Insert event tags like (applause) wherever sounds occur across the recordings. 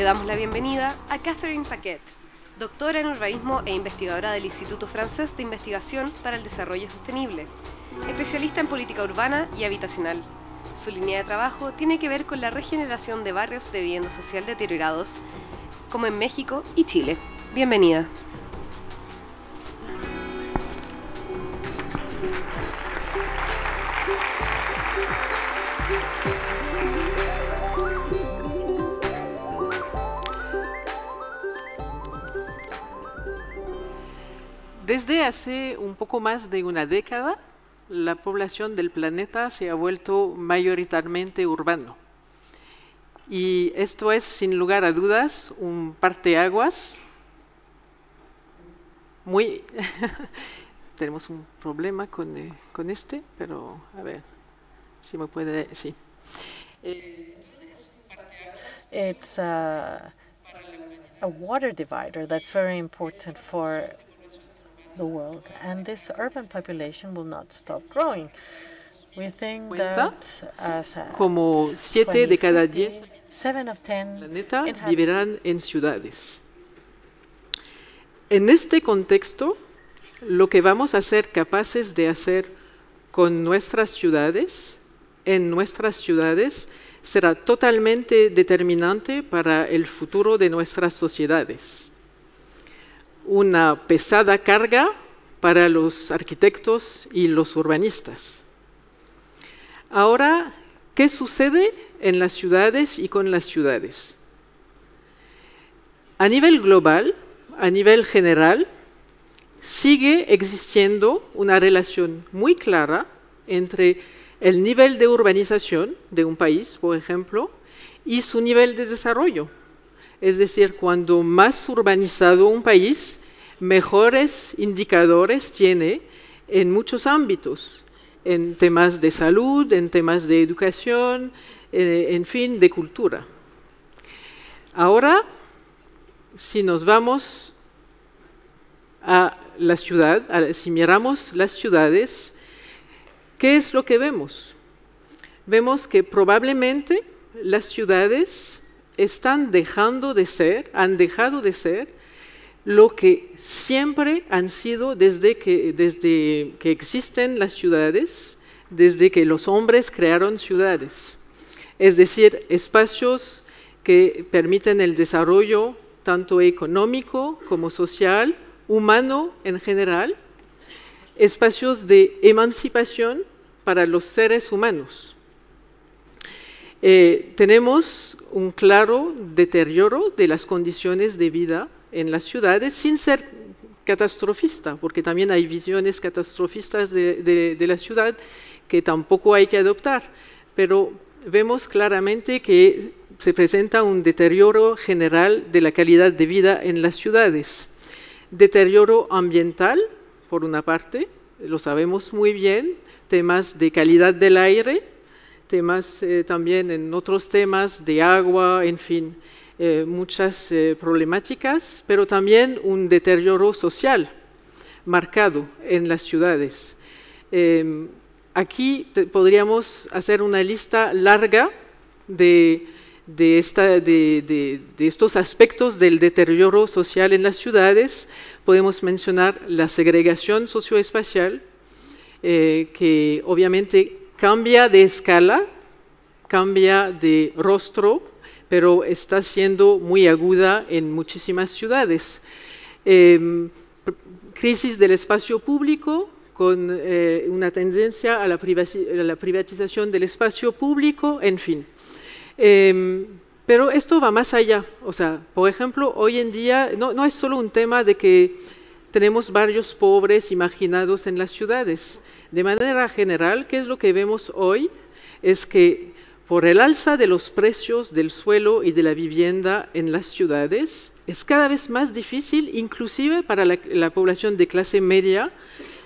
Le damos la bienvenida a Catherine Paquet, doctora en urbanismo e investigadora del Instituto Francés de Investigación para el Desarrollo Sostenible, especialista en política urbana y habitacional. Su línea de trabajo tiene que ver con la regeneración de barrios de vivienda social deteriorados, como en México y Chile. Bienvenida. Desde hace un poco más de una década, la población del planeta se ha vuelto mayoritariamente urbano. Y esto es, sin lugar a dudas, un parteaguas muy... (laughs) Tenemos un problema con, eh, con, este, pero a ver si me puede... Sí. It's a, a water divider that's very important for the world, and this urban population will not stop growing. We think that as como siete de cada diez planeta vivirán en ciudades. En este contexto, lo que vamos a ser capaces de hacer con nuestras ciudades, en nuestras ciudades, será totalmente determinante para el futuro de nuestras sociedades una pesada carga para los arquitectos y los urbanistas. Ahora, ¿qué sucede en las ciudades y con las ciudades? A nivel global, a nivel general, sigue existiendo una relación muy clara entre el nivel de urbanización de un país, por ejemplo, y su nivel de desarrollo. Es decir, cuando más urbanizado un país, mejores indicadores tiene en muchos ámbitos, en temas de salud, en temas de educación, eh, en fin, de cultura. Ahora, si nos vamos a la ciudad, si miramos las ciudades, ¿qué es lo que vemos? Vemos que probablemente las ciudades están dejando de ser, han dejado de ser lo que siempre han sido desde que, desde que existen las ciudades, desde que los hombres crearon ciudades. Es decir, espacios que permiten el desarrollo tanto económico como social, humano en general, espacios de emancipación para los seres humanos. Eh, tenemos un claro deterioro de las condiciones de vida en las ciudades sin ser catastrofista, porque también hay visiones catastrofistas de, la ciudad que tampoco hay que adoptar, pero vemos claramente que se presenta un deterioro general de la calidad de vida en las ciudades. Deterioro ambiental, por una parte, lo sabemos muy bien, temas de calidad del aire, temas eh, también en otros temas de agua, en fin, eh, muchas eh, problemáticas, pero también un deterioro social marcado en las ciudades. Em, aquí podríamos hacer una lista larga de, esta, de, estos aspectos del deterioro social en las ciudades. Podemos mencionar la segregación socioespacial, que obviamente cambia de escala, cambia de rostro, pero está siendo muy aguda en muchísimas ciudades. Em, crisis del espacio público, con eh, una tendencia a la, privatización del espacio público, en fin. Em, pero esto va más allá. O sea, por ejemplo, hoy en día no, no es solo un tema de que tenemos barrios pobres imaginados en las ciudades. De manera general, ¿qué es lo que vemos hoy? Es que por el alza de los precios del suelo y de la vivienda en las ciudades, es cada vez más difícil, inclusive para la, población de clase media,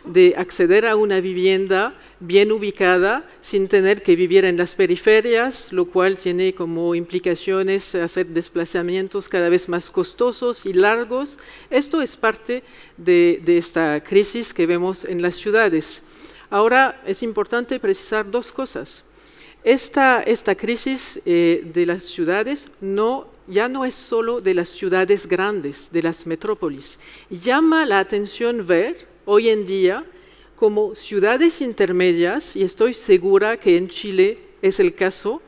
de acceder a una vivienda bien ubicada sin tener que vivir en las periferias, lo cual tiene como implicaciones hacer desplazamientos cada vez más costosos y largos. Esto es parte de esta crisis que vemos en las ciudades. Ahora es importante precisar dos cosas. Esta, esta crisis eh, de las ciudades no ya no es solo de las ciudades grandes, de las metrópolis. Llama la atención ver hoy en día como ciudades intermedias, y estoy segura que en Chile es el caso,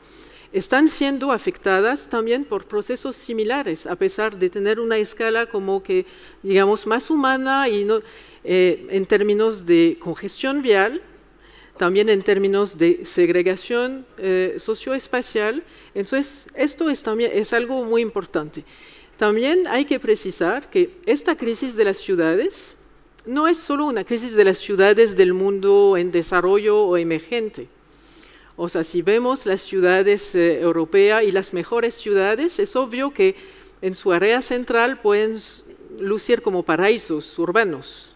están siendo afectadas también por procesos similares, a pesar de tener una escala como que, digamos, más humana y no, eh, en términos de congestión vial, también en términos de segregación eh, socioespacial. Entonces, esto es, también, es algo muy importante. También hay que precisar que esta crisis de las ciudades no es solo una crisis de las ciudades del mundo en desarrollo o emergente. O sea, si vemos las ciudades eh, europeas y las mejores ciudades, es obvio que en su área central pueden lucir como paraísos urbanos,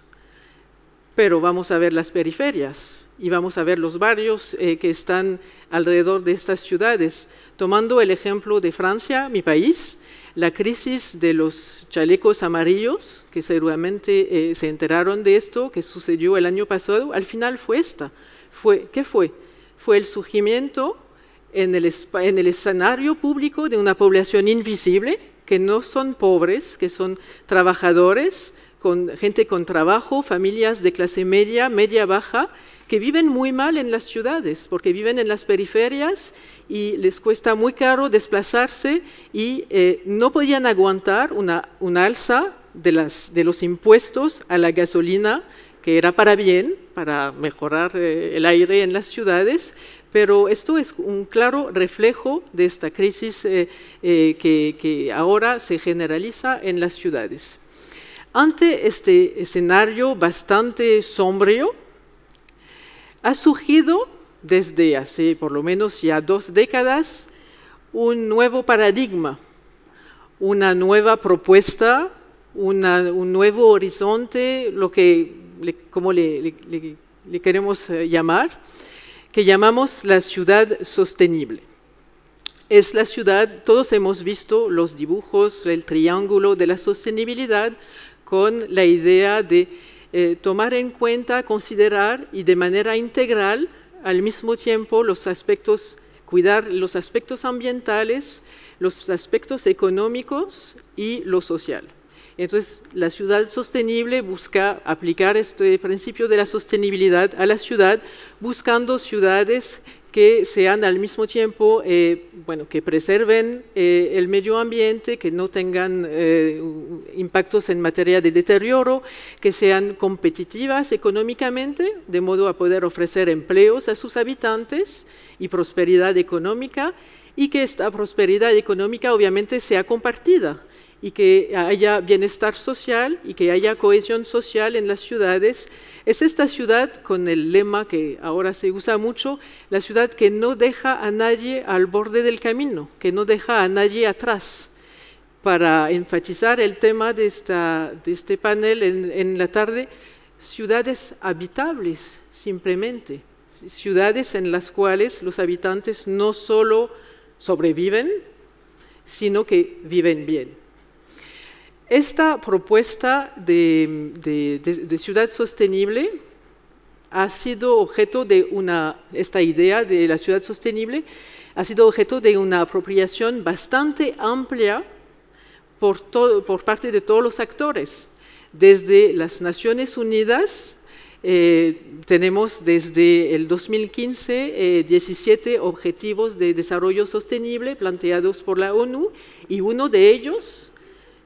pero vamos a ver las periferias y vamos a ver los barrios eh, que están alrededor de estas ciudades. Tomando el ejemplo de Francia, mi país, la crisis de los chalecos amarillos, que seguramente eh, se enteraron de esto, que sucedió el año pasado, al final fue esta. Fue, ¿Qué fue? fue el surgimiento en el, en el escenario público de una población invisible, que no son pobres, que son trabajadores, gente con trabajo, familias de clase media, media baja, que viven muy mal en las ciudades, porque viven en las periferias y les cuesta muy caro desplazarse y eh, no podían aguantar una, alza de, las, de los impuestos a la gasolina que era para bien, para mejorar eh, el aire en las ciudades, pero esto es un claro reflejo de esta crisis eh, eh, que, ahora se generaliza en las ciudades. Ante este escenario bastante sombrío, ha surgido desde hace por lo menos ya dos décadas un nuevo paradigma, una nueva propuesta, un nuevo horizonte, lo que como le, queremos eh, llamar, que llamamos la ciudad sostenible. Es la ciudad, todos hemos visto los dibujos, el triángulo de la sostenibilidad con la idea de eh, tomar en cuenta, considerar y de manera integral al mismo tiempo los aspectos, cuidar los aspectos ambientales, los aspectos económicos y lo social. Entonces, la ciudad sostenible busca aplicar este principio de la sostenibilidad a la ciudad, buscando ciudades que sean al mismo tiempo, eh, bueno, que preserven eh, el medio ambiente, que no tengan eh, impactos en materia de deterioro, que sean competitivas económicamente, de modo a poder ofrecer empleos a sus habitantes y prosperidad económica, y que esta prosperidad económica obviamente sea compartida y que haya bienestar social y que haya cohesión social en las ciudades. Es esta ciudad con el lema que ahora se usa mucho, la ciudad que no deja a nadie al borde del camino, que no deja a nadie atrás. Para enfatizar el tema de, esta, de este panel en, en la tarde, ciudades habitables simplemente, ciudades en las cuales los habitantes no solo sobreviven, sino que viven bien. Esta propuesta de, ciudad sostenible ha sido objeto de una, esta idea de la ciudad sostenible ha sido objeto de una apropiación bastante amplia por, por parte de todos los actores. Desde las Naciones Unidas, eh, tenemos desde el 2015 17 eh, objetivos de desarrollo sostenible planteados por la ONU y uno de ellos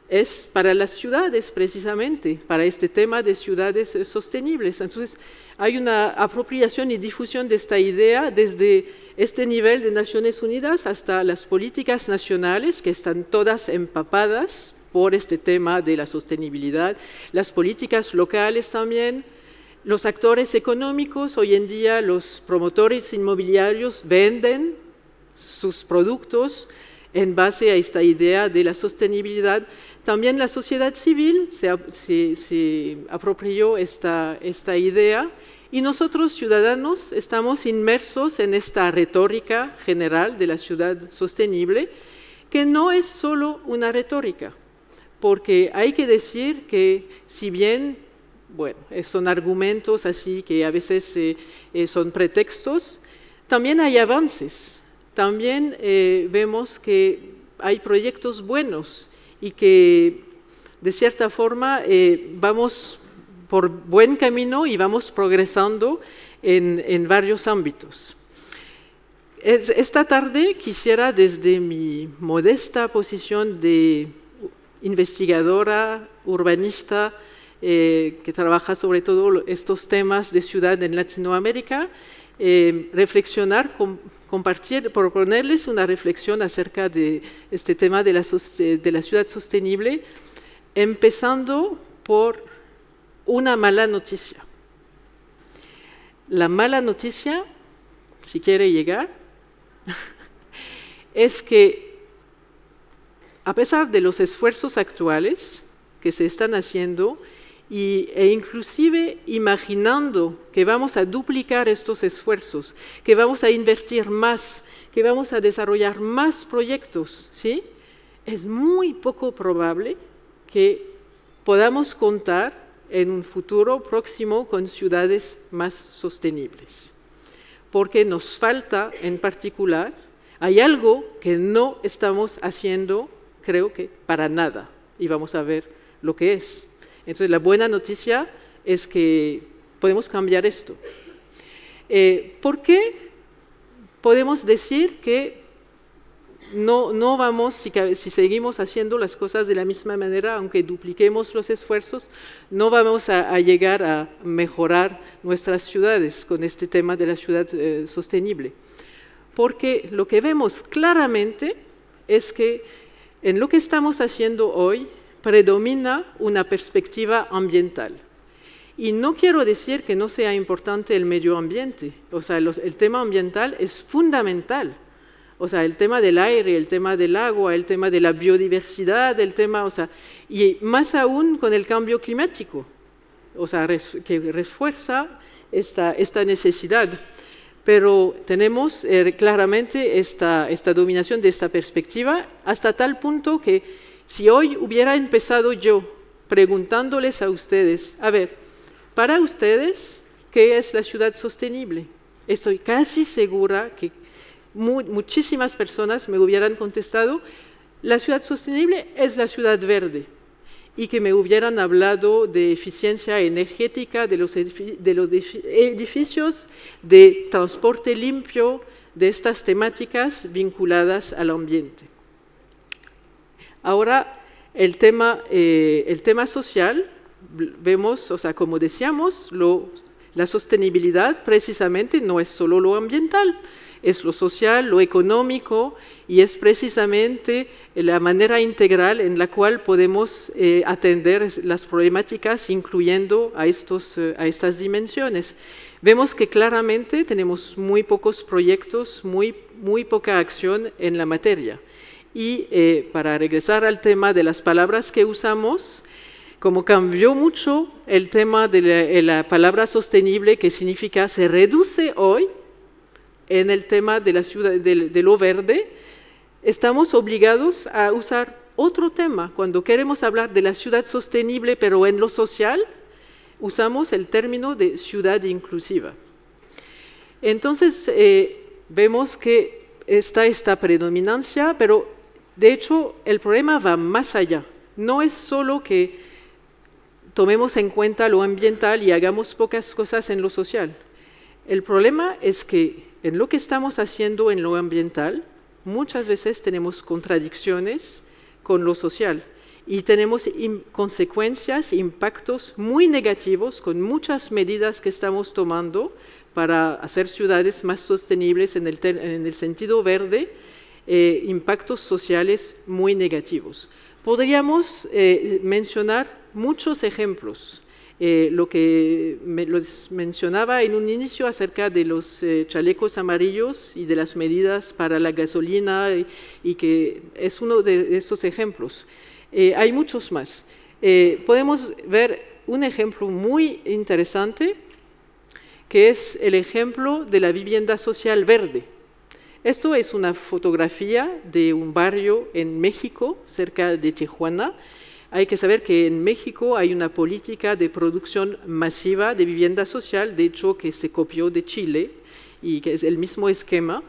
es para las ciudades precisamente, para este tema de ciudades eh, sostenibles. Entonces, hay una apropiación y difusión de esta idea desde este nivel de Naciones Unidas hasta las políticas nacionales, que están todas empapadas por este tema de la sostenibilidad, las políticas locales también, los actores económicos, hoy en día los promotores inmobiliarios venden sus productos en base a esta idea de la sostenibilidad. También la sociedad civil se, apropió esta, idea y nosotros ciudadanos estamos inmersos en esta retórica general de la ciudad sostenible, que no es solo una retórica, porque hay que decir que si bien bueno, son argumentos así que a veces eh, eh, son pretextos, también hay avances también eh, vemos que hay proyectos buenos y que de cierta forma eh, vamos por buen camino y vamos progresando en, varios ámbitos. Esta tarde quisiera desde mi modesta posición de investigadora, urbanista, eh, que trabaja sobre todo estos temas de ciudad en Latinoamérica, reflexionar, compartir, proponerles una reflexión acerca de este tema de la, de la ciudad sostenible, empezando por una mala noticia. La mala noticia, si quiere llegar, (laughs) es que a pesar de los esfuerzos actuales que se están haciendo, e inclusive imaginando que vamos a duplicar estos esfuerzos, que vamos a invertir más, que vamos a desarrollar más proyectos, ¿sí? es muy poco probable que podamos contar en un futuro próximo con ciudades más sostenibles. Porque nos falta en particular, hay algo que no estamos haciendo, creo que para nada, y vamos a ver lo que es. Entonces, la buena noticia es que podemos cambiar esto. Eh, ¿Por qué podemos decir que no, no vamos, si, seguimos haciendo las cosas de la misma manera, aunque dupliquemos los esfuerzos, no vamos a, llegar a mejorar nuestras ciudades con este tema de la ciudad eh, sostenible? Porque lo que vemos claramente es que en lo que estamos haciendo hoy, predomina una perspectiva ambiental. Y no quiero decir que no sea importante el medio ambiente, o sea, el tema ambiental es fundamental. O sea, el tema del aire, el tema del agua, el tema de la biodiversidad, el tema, o sea, y más aún con el cambio climático, o sea, que refuerza esta, esta necesidad. Pero tenemos eh, claramente esta, esta dominación de esta perspectiva hasta tal punto que si hoy hubiera empezado yo preguntándoles a ustedes, a ver, para ustedes, ¿qué es la ciudad sostenible? Estoy casi segura que muchísimas personas me hubieran contestado, la ciudad sostenible es la ciudad verde y que me hubieran hablado de eficiencia energética de los, edificios, de transporte limpio, de estas temáticas vinculadas al ambiente. Ahora, el tema, eh, el tema social, vemos, o sea, como decíamos, la sostenibilidad precisamente no es solo lo ambiental, es lo social, lo económico y es precisamente la manera integral en la cual podemos eh, atender las problemáticas incluyendo a, estos, eh, a estas dimensiones. Vemos que claramente tenemos muy pocos proyectos, muy, muy poca acción en la materia. Y eh, para regresar al tema de las palabras que usamos, como cambió mucho el tema de la, palabra sostenible, que significa se reduce hoy en el tema de, la ciudad, de, lo verde, estamos obligados a usar otro tema. Cuando queremos hablar de la ciudad sostenible, pero en lo social, usamos el término de ciudad inclusiva. Entonces, eh, vemos que está esta predominancia, pero de hecho, el problema va más allá. No es solo que tomemos en cuenta lo ambiental y hagamos pocas cosas en lo social. El problema es que en lo que estamos haciendo en lo ambiental, muchas veces tenemos contradicciones con lo social y tenemos consecuencias, impactos muy negativos con muchas medidas que estamos tomando para hacer ciudades más sostenibles en el, el sentido verde, eh, impactos sociales muy negativos. Podríamos eh, mencionar muchos ejemplos. Eh, lo que me, mencionaba en un inicio acerca de los chalecos amarillos y de las medidas para la gasolina y, que es uno de estos ejemplos. hay muchos más. podemos ver un ejemplo muy interesante que es el ejemplo de la vivienda social verde. Esto es una fotografía de un barrio en México, cerca de Tijuana. Hay que saber que en México hay una política de producción masiva de vivienda social, de hecho que se copió de Chile y que es el mismo esquema.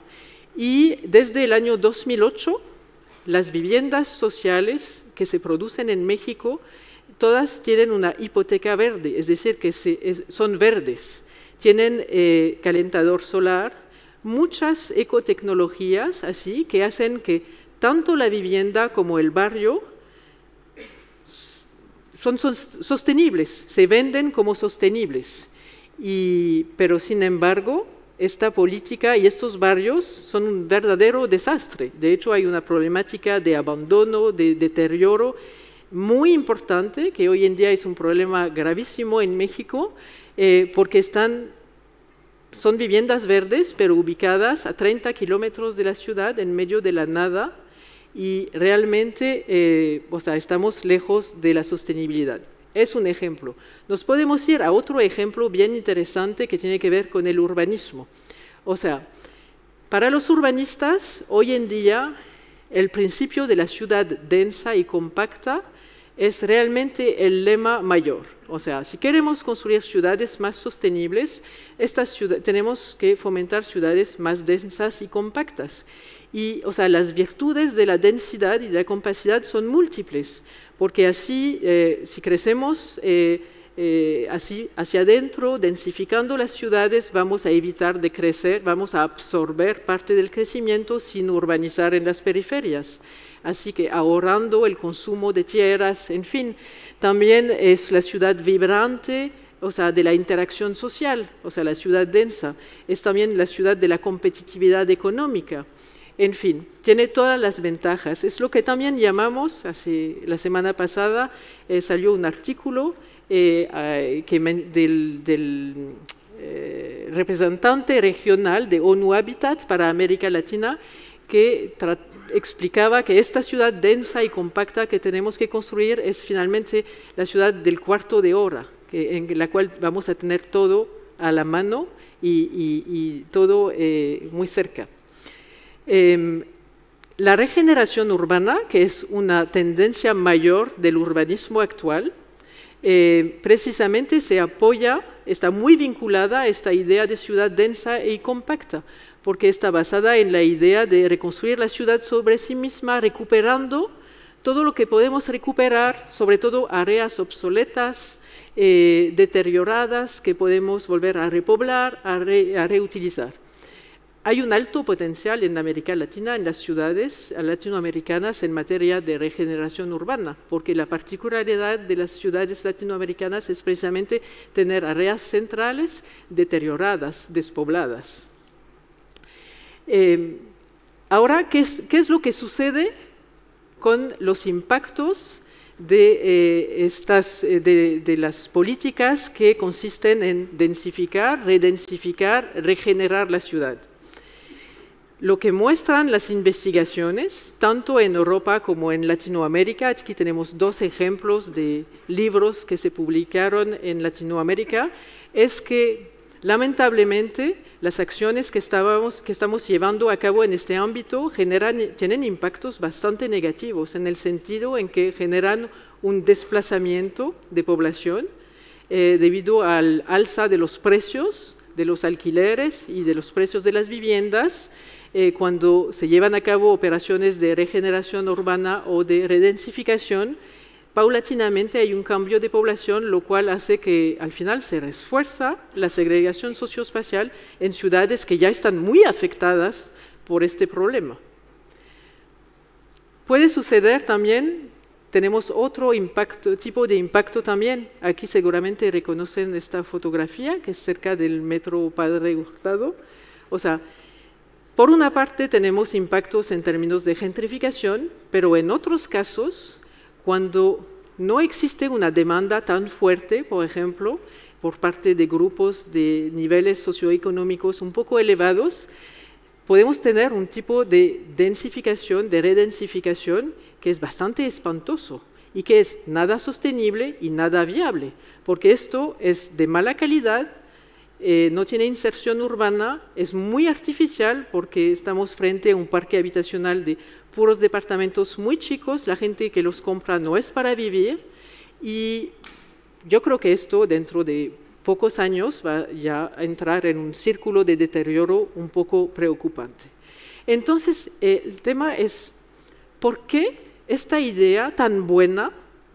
Y desde el año 2008 las viviendas sociales que se producen en México, todas tienen una hipoteca verde, es decir, que son verdes, tienen eh, calentador solar, muchas ecotecnologías así que hacen que tanto la vivienda como el barrio son sostenibles, se venden como sostenibles. pero sin embargo, esta política y estos barrios son un verdadero desastre. De hecho, hay una problemática de abandono, de deterioro muy importante, que hoy en día es un problema gravísimo en México, eh, porque están, son viviendas verdes, pero ubicadas a 30 kilómetros de la ciudad, en medio de la nada, y realmente eh, o sea, estamos lejos de la sostenibilidad. Es un ejemplo. Nos podemos ir a otro ejemplo bien interesante que tiene que ver con el urbanismo. O sea, para los urbanistas, hoy en día, el principio de la ciudad densa y compacta es realmente el lema mayor. O sea, si queremos construir ciudades más sostenibles, tenemos que fomentar ciudades más densas y compactas. Y, o sea, las virtudes de la densidad y de la compacidad son múltiples porque así, eh, si crecemos eh, eh, así hacia adentro, densificando las ciudades, vamos a evitar de crecer, vamos a absorber parte del crecimiento sin urbanizar en las periferias. Así que ahorrando el consumo de tierras, en fin, también es la ciudad vibrante, o sea, de la interacción social, o sea, la ciudad densa, es también la ciudad de la competitividad económica. En fin, tiene todas las ventajas. Es lo que también llamamos, hace, la semana pasada eh, salió un artículo eh, del, eh, representante regional de ONU Habitat para América Latina que explicaba que esta ciudad densa y compacta que tenemos que construir es finalmente la ciudad del cuarto de hora, en la cual vamos a tener todo a la mano y todo muy cerca. Em, la regeneración urbana, que es una tendencia mayor del urbanismo actual, eh, precisamente se apoya, está muy vinculada a esta idea de ciudad densa y compacta, porque está basada en la idea de reconstruir la ciudad sobre sí misma, recuperando todo lo que podemos recuperar, sobre todo áreas obsoletas, eh, deterioradas, que podemos volver a repoblar, a reutilizar. Hay un alto potencial en América Latina, en las ciudades latinoamericanas en materia de regeneración urbana, porque la particularidad de las ciudades latinoamericanas es precisamente tener áreas centrales deterioradas, despobladas. Eh, ahora, ¿qué es, lo que sucede con los impactos de, eh, estas, eh, de, las políticas que consisten en densificar, redensificar, regenerar la ciudad? Lo que muestran las investigaciones, tanto en Europa como en Latinoamérica, aquí tenemos dos ejemplos de libros que se publicaron en Latinoamérica, es que lamentablemente las acciones que, estamos llevando a cabo en este ámbito generan, tienen impactos bastante negativos, en el sentido en que generan un desplazamiento de población eh, debido al alza de los precios de los alquileres y de los precios de las viviendas, eh, cuando se llevan a cabo operaciones de regeneración urbana o de redensificación, paulatinamente hay un cambio de población, lo cual hace que al final se refuerza la segregación socioespacial en ciudades que ya están muy afectadas por este problema. Puede suceder también, tenemos otro impacto, tipo de impacto también. Aquí seguramente reconocen esta fotografía que es cerca del metro Padre Hurtado. O sea, por una parte tenemos impactos en términos de gentrificación, pero en otros casos, cuando no existe una demanda tan fuerte, por ejemplo, por parte de grupos de niveles socioeconómicos un poco elevados, podemos tener un tipo de densificación, de redensificación, que es bastante espantoso y que es nada sostenible y nada viable, porque esto es de mala calidad, eh, no tiene inserción urbana, es muy artificial porque estamos frente a un parque habitacional de puros departamentos muy chicos, la gente que los compra no es para vivir y yo creo que esto dentro de pocos años va a entrar en un círculo de deterioro un poco preocupante. Entonces, eh, el tema es ¿por qué esta idea tan buena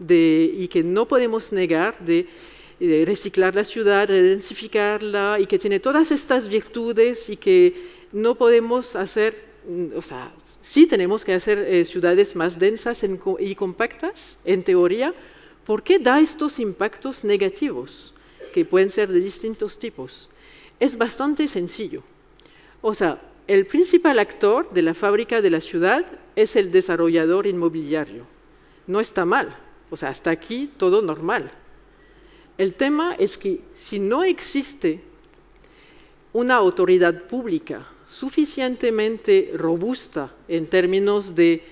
y que no podemos negar de, reciclar la ciudad, redensificarla y que tiene todas estas virtudes y que no podemos hacer, mm, o sea, sí tenemos que hacer eh, ciudades más densas y compactas, en teoría, ¿por qué da estos impactos negativos que pueden ser de distintos tipos? Es bastante sencillo. O sea, el principal actor de la fábrica de la ciudad es el desarrollador inmobiliario. No está mal, o sea, hasta aquí todo normal. El tema es que si no existe una autoridad pública suficientemente robusta en términos de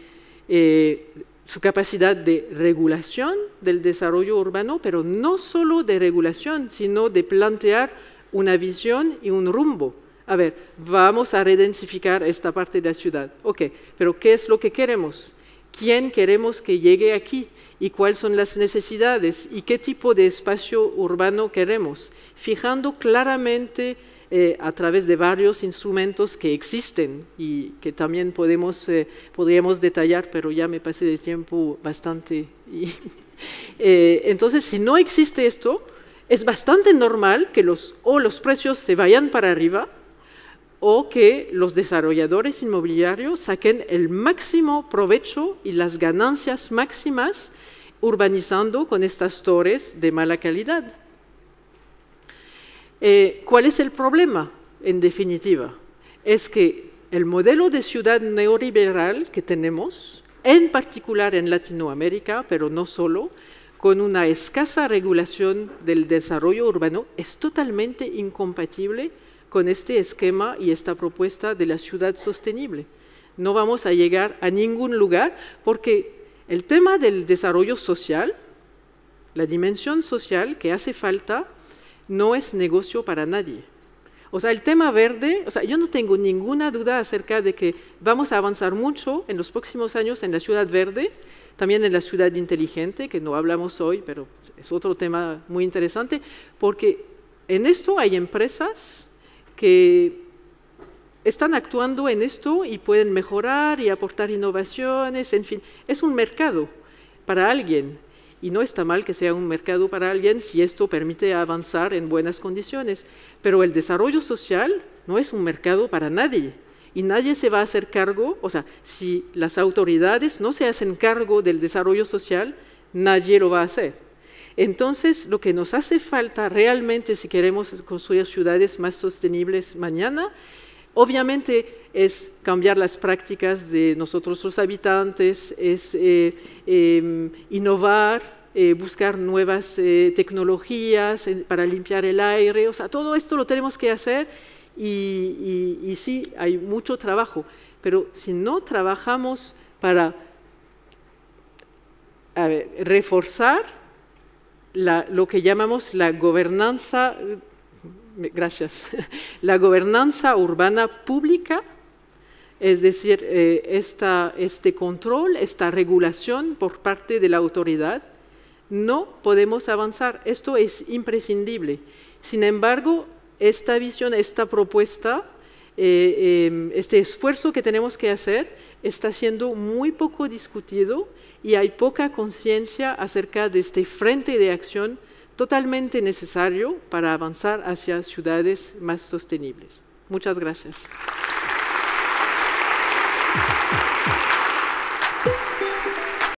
eh, su capacidad de regulación del desarrollo urbano, pero no solo de regulación, sino de plantear una visión y un rumbo a ver, vamos a redensificar esta parte de la ciudad. Ok, pero ¿qué es lo que queremos? ¿Quién queremos que llegue aquí? ¿Y cuáles son las necesidades? ¿Y qué tipo de espacio urbano queremos? Fijando claramente eh, a través de varios instrumentos que existen y que también podemos, eh, podríamos detallar, pero ya me pasé de tiempo bastante. (laughs) Eh, entonces, si no existe esto, es bastante normal que los, o los precios se vayan para arriba o que los desarrolladores inmobiliarios saquen el máximo provecho y las ganancias máximas urbanizando con estas torres de mala calidad. Eh, ¿Cuál es el problema, en definitiva? Es que el modelo de ciudad neoliberal que tenemos, en particular en Latinoamérica, pero no solo, con una escasa regulación del desarrollo urbano, es totalmente incompatible con este esquema y esta propuesta de la ciudad sostenible. No vamos a llegar a ningún lugar porque el tema del desarrollo social, la dimensión social que hace falta, no es negocio para nadie. O sea, el tema verde, o sea, yo no tengo ninguna duda acerca de que vamos a avanzar mucho en los próximos años en la ciudad verde, también en la ciudad inteligente, que no hablamos hoy, pero es otro tema muy interesante, porque en esto hay empresas que están actuando en esto y pueden mejorar y aportar innovaciones, en fin, es un mercado para alguien. Y no está mal que sea un mercado para alguien si esto permite avanzar en buenas condiciones, pero el desarrollo social no es un mercado para nadie. Y nadie se va a hacer cargo, o sea, si las autoridades no se hacen cargo del desarrollo social, nadie lo va a hacer. Entonces, lo que nos hace falta realmente si queremos construir ciudades más sostenibles mañana, obviamente es cambiar las prácticas de nosotros los habitantes, es eh, em, innovar, eh, buscar nuevas eh, tecnologías para limpiar el aire, o sea, todo esto lo tenemos que hacer y, sí, hay mucho trabajo, pero si no trabajamos para reforzar lo que llamamos la gobernanza, gracias, (laughs) la gobernanza urbana pública, es decir, eh, este control, esta regulación por parte de la autoridad, no podemos avanzar. Esto es imprescindible. Sin embargo, esta visión, esta propuesta, eh, em, este esfuerzo que tenemos que hacer está siendo muy poco discutido y hay poca conciencia acerca de este frente de acción totalmente necesario para avanzar hacia ciudades más sostenibles. Muchas gracias.